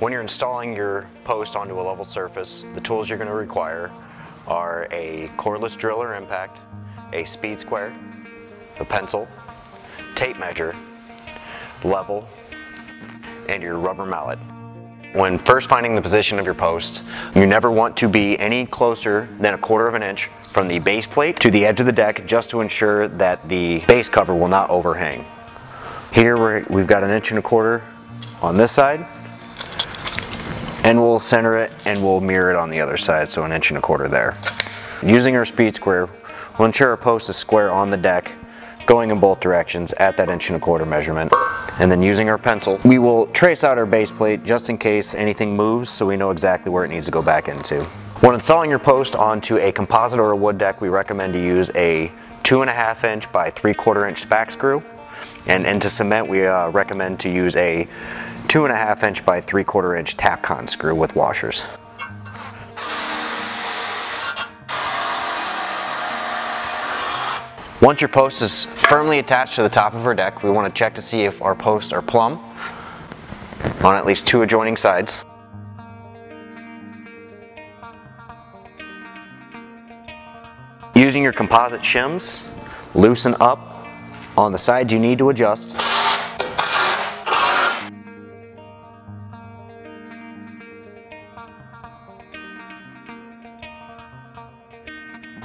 When you're installing your post onto a level surface, the tools you're going to require are a cordless drill or impact, a speed square, a pencil, tape measure, level, and your rubber mallet. When first finding the position of your post, you never want to be any closer than a quarter of an inch from the base plate to the edge of the deck just to ensure that the base cover will not overhang. Here we've got an inch and a quarter on this side and we'll center it and we'll mirror it on the other side so an inch and a quarter there. Using our speed square, we'll ensure our post is square on the deck going in both directions at that inch and a quarter measurement. And then using our pencil, we will trace out our base plate just in case anything moves so we know exactly where it needs to go back into. When installing your post onto a composite or a wood deck, we recommend to use a two and a half inch by three quarter inch Spax screw. And into cement, we uh, recommend to use a two and a half inch by three quarter inch Tapcon screw with washers. Once your post is firmly attached to the top of our deck, we want to check to see if our posts are plumb on at least two adjoining sides. Using your composite shims, loosen up on the sides you need to adjust.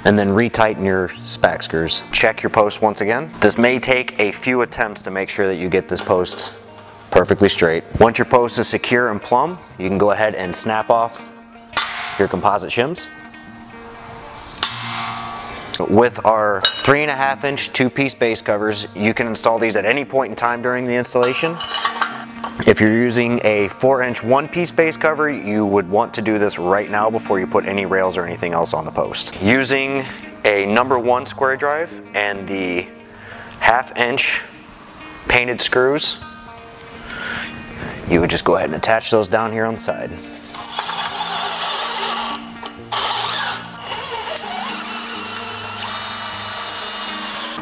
And then retighten your Spax screws. Check your post once again. This may take a few attempts to make sure that you get this post perfectly straight. Once your post is secure and plumb, you can go ahead and snap off your composite shims. With our three and a half inch two piece base covers, you can install these at any point in time during the installation. If you're using a 4-inch one-piece base cover, you would want to do this right now before you put any rails or anything else on the post. Using a number one square drive and the half-inch painted screws, you would just go ahead and attach those down here on the side.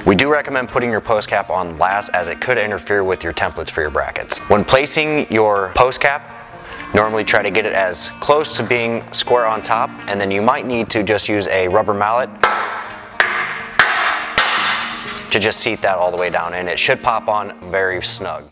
We do recommend putting your post cap on last as it could interfere with your templates for your brackets. When placing your post cap, normally try to get it as close to being square on top and then you might need to just use a rubber mallet to just seat that all the way down and it should pop on very snug.